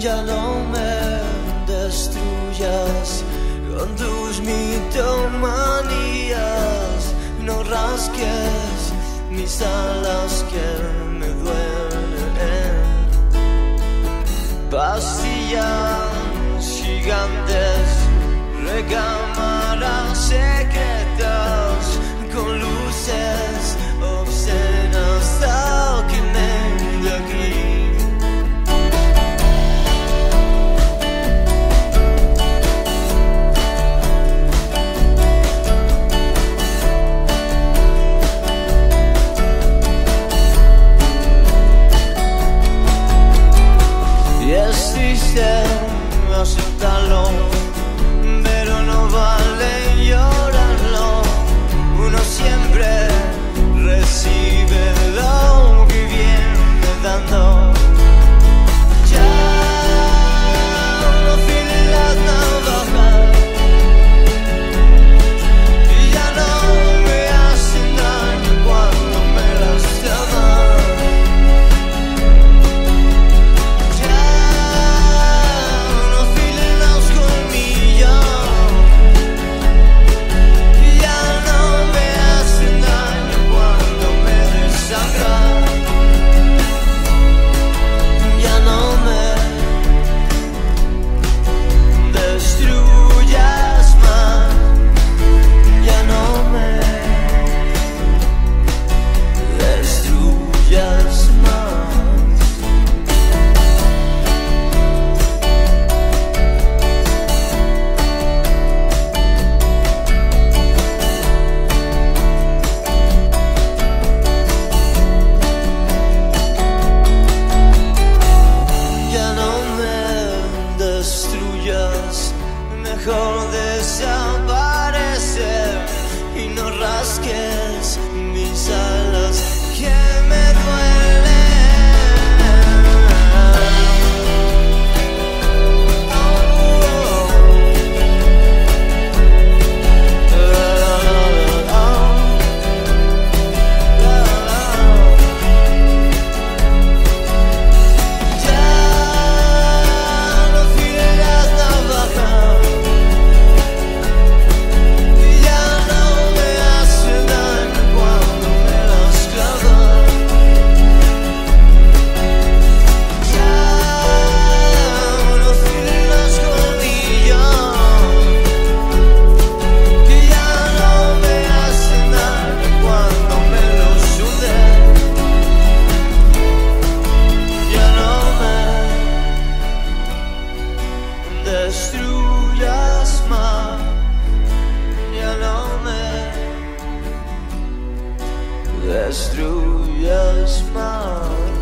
ya no me destruyas con tus mitomanías, no rasques mis alas que me duelen. Pastillas gigantes, recámaras secretas. siempre recibe. mejor desaparecer y no rasques mis alas. ¿Quién destruir as mãos.